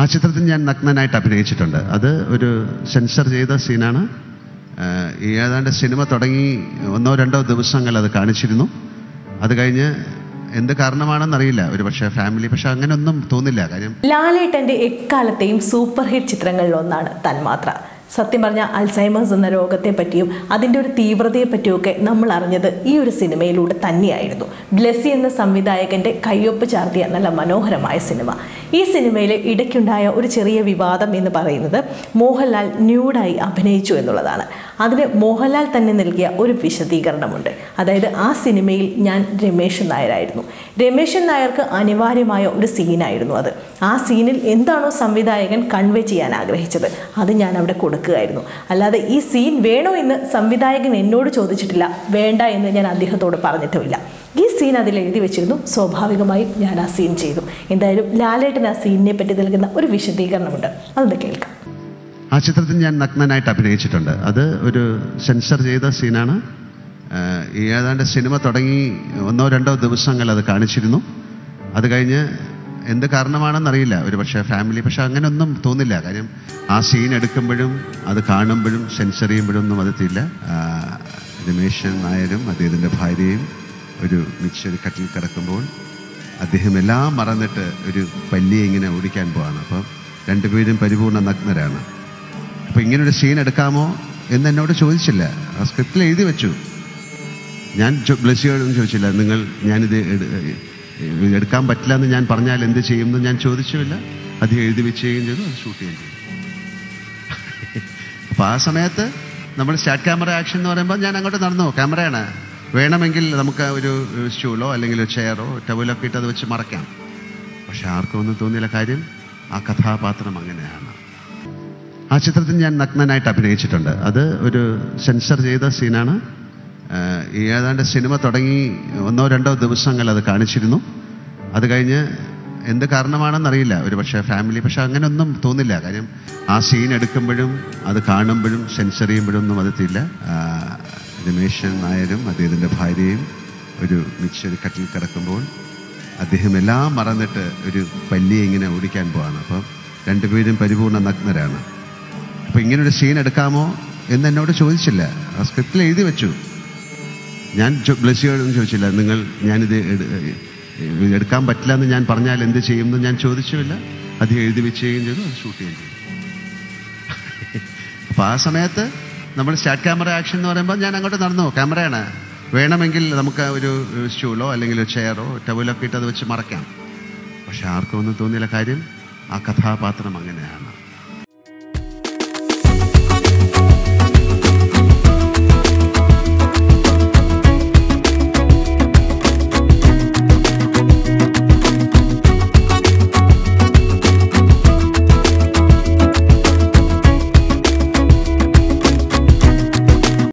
ആ ചിത്രത്തിൽ ഞാൻ നഗ്നനായിട്ട് അഭിനയിച്ചിട്ടുണ്ട്. അത് ഒരു സെൻസർ ചെയ്ത സീനാണ്. ഏതാണ്ട് സിനിമ തുടങ്ങി ഒന്നോ രണ്ടോ ദിവസങ്ങൾ അത് കാണിച്ചിരുന്നു. അത് കഴിഞ്ഞ് എന്ത് കാരണമാണെന്നറിയില്ല. ഒരു പക്ഷേ ഫാമിലി പക്ഷെ അങ്ങനെയൊന്നും തോന്നില്ല. കാര്യം ലാലേട്ടന്റെ എക്കാലത്തെയും സൂപ്പർ ഹിറ്റ് ചിത്രങ്ങളിൽ ഒന്നാണ് തന്മാത്ര. സത്യം പറഞ്ഞ അൽസൈമേഴ്സ് എന്ന രോഗത്തെ പറ്റിയും അതിന്റെ ഒരു തീവ്രതയെ പറ്റിയൊക്കെ നമ്മൾ അറിഞ്ഞത് ഈ ഒരു സിനിമയിലൂടെ തന്നെയായിരുന്നു. ബ്ലെസി എന്ന സംവിധായകന്റെ കയ്യൊപ്പ് ചാർത്തിയ നല്ല മനോഹരമായ സിനിമ. ഈ സിനിമയിൽ ഇടയ്ക്കുണ്ടായ ഒരു ചെറിയ വിവാദം എന്ന് പറയുന്നത് മോഹൻലാൽ ന്യൂഡായി അഭിനയിച്ചു എന്നുള്ളതാണ്. അതിന് മോഹൻലാൽ തന്നെ നൽകിയ ഒരു വിശദീകരണമുണ്ട്. അതായത് ആ സിനിമയിൽ ഞാൻ രമേശൻ നായരായിരുന്നു. രമേശൻ നായർക്ക് അനിവാര്യമായ ഒരു സീനായിരുന്നു അത്. ആ സീനിൽ എന്താണോ സംവിധായകൻ കൺവേ ചെയ്യാൻ ആഗ്രഹിച്ചത് അത് ഞാൻ അവിടെ കൊടുക്കുകയായിരുന്നു. അല്ലാതെ ഈ സീൻ വേണോ എന്ന് സംവിധായകൻ എന്നോട് ചോദിച്ചിട്ടില്ല വേണ്ട എന്ന് ഞാൻ അദ്ദേഹത്തോട് പറഞ്ഞിട്ടുമില്ല. ഈ സീൻ അതിൽ എഴുതി വെച്ചിരുന്നു. സ്വാഭാവികമായും ഞാൻ ആ സീൻ ചെയ്തു. എന്തായാലും ലാലേട്ടൻ ആ സീനിനെ പറ്റി നൽകുന്ന ഒരു വിശദീകരണമുണ്ട്. അതൊന്ന് കേൾക്കാം. ആ ചിത്രത്തിൽ ഞാൻ നഗ്നനായിട്ട് അഭിനയിച്ചിട്ടുണ്ട്. അത് ഒരു സെൻസർ ചെയ്ത സീനാണ് ഏതാണ്ട് സിനിമ തുടങ്ങി ഒന്നോ രണ്ടോ ദിവസങ്ങൾ അത് കാണിച്ചിരുന്നു. അത് കഴിഞ്ഞ് എന്ത് കാരണമാണെന്നറിയില്ല. ഒരു പക്ഷേ ഫാമിലി പക്ഷെ അങ്ങനെയൊന്നും തോന്നില്ല. കാര്യം ആ സീൻ എടുക്കുമ്പോഴും അത് കാണുമ്പോഴും സെൻസർ ചെയ്യുമ്പോഴും ഒന്നും അത് തില്ല രമേശൻ നായരും അദ്ദേഹത്തിന്റെ ഭാര്യയും ഒരു മിക്സർ കട്ടിൽ കിടക്കുമ്പോൾ അദ്ദേഹം എല്ലാം മറന്നിട്ട് ഒരു പല്ലിയെ ഇങ്ങനെ ഓടിക്കാൻ പോവാണ്. അപ്പം രണ്ടുപേരും പരിപൂർണ നഗ്നരാണ്. അപ്പോൾ ഇങ്ങനൊരു സീൻ എടുക്കാമോ എന്ന് എന്നോട് ചോദിച്ചില്ല. ആ സ്ക്രിപ്റ്റിൽ എഴുതി വെച്ചു. ഞാൻ ബ്ലസ്സിയോടൊന്നും ചോദിച്ചില്ല. നിങ്ങൾ ഞാനിത് എട്- എടുക്കാൻ പറ്റില്ല എന്ന് ഞാൻ പറഞ്ഞാൽ എന്ത് ചെയ്യുമെന്ന് ഞാൻ ചോദിച്ചുമില്ല. അത് എഴുതി വെച്ചുകയും ചെയ്തു അത് ഷൂട്ട് ചെയ്യുകയും ചെയ്തു. അപ്പോൾ ആ സമയത്ത് നമ്മൾ സ്റ്റാർട്ട് ക്യാമറ ആക്ഷൻ എന്ന് പറയുമ്പോൾ ഞാൻ അങ്ങോട്ട് നടന്നു. ക്യാമറയാണ് വേണമെങ്കിൽ നമുക്ക് ഒരു സ്റ്റൂളോ അല്ലെങ്കിൽ ഒരു ചെയറോ ടവലൊക്കെ ഇട്ട് അത് വെച്ച് മറക്കാം. പക്ഷെ ആർക്കും ഒന്നും തോന്നിയില്ല കാര്യം ആ കഥാപാത്രം അങ്ങനെയാണ്. ആ ചിത്രത്തിൽ ഞാൻ നഗ്നനായിട്ട് അഭിനയിച്ചിട്ടുണ്ട്. അത് ഒരു സെൻസർ ചെയ്ത സീനാണ്. ഏതാണ്ട് സിനിമ തുടങ്ങി ഒന്നോ രണ്ടോ ദിവസങ്ങൾ അത് കാണിച്ചിരുന്നു. അത് കഴിഞ്ഞ് എന്ത് കാരണമാണെന്നറിയില്ല. ഒരു പക്ഷേ ഫാമിലി പക്ഷെ അങ്ങനെയൊന്നും തോന്നില്ല. കാര്യം ആ സീൻ എടുക്കുമ്പോഴും അത് കാണുമ്പോഴും സെൻസർ ചെയ്യുമ്പോഴും ഒന്നും അത് രമേശൻ നായരും അദ്ദേഹത്തിന്റെ ഭാര്യയും ഒരു മിച്ചൊരു കട്ടിൽ കിടക്കുമ്പോൾ അദ്ദേഹം എല്ലാം മറന്നിട്ട് ഒരു പല്ലിയെ ഇങ്ങനെ ഓടിക്കാൻ പോവാണ്. അപ്പം രണ്ടുപേരും പരിപൂർണ നഗ്നരാണ്. അപ്പോൾ ഇങ്ങനൊരു സീൻ എടുക്കാമോ എന്ന് എന്നോട് ചോദിച്ചില്ല. ആ സ്ക്രിപ്റ്റിൽ എഴുതി വെച്ചു. ഞാൻ ബ്ലസ്സിയോടൊന്നും ചോദിച്ചില്ല. നിങ്ങൾ ഞാനിത് എട്- എടുക്കാൻ പറ്റില്ല എന്ന് ഞാൻ പറഞ്ഞാൽ എന്ത് ചെയ്യുമെന്ന് ഞാൻ ചോദിച്ചുമില്ല. അത് എഴുതി വെച്ചുകയും ചെയ്തു അത് ഷൂട്ട് ചെയ്യുകയും ചെയ്തു. അപ്പോൾ ആ സമയത്ത് നമ്മൾ സ്റ്റാർട്ട് ക്യാമറ ആക്ഷൻ എന്ന് പറയുമ്പോൾ ഞാൻ അങ്ങോട്ട് നടന്നു. ക്യാമറയാണ്. വേണമെങ്കിൽ നമുക്ക് ഒരു സ്റ്റൂളോ അല്ലെങ്കിൽ ഒരു ചെയറോ ടവലൊക്കെ ഇട്ട് അത് വെച്ച് മറക്കാം. പക്ഷെ ആർക്കും ഒന്നും തോന്നിയില്ല കാര്യം ആ കഥാപാത്രം അങ്ങനെയാണ്.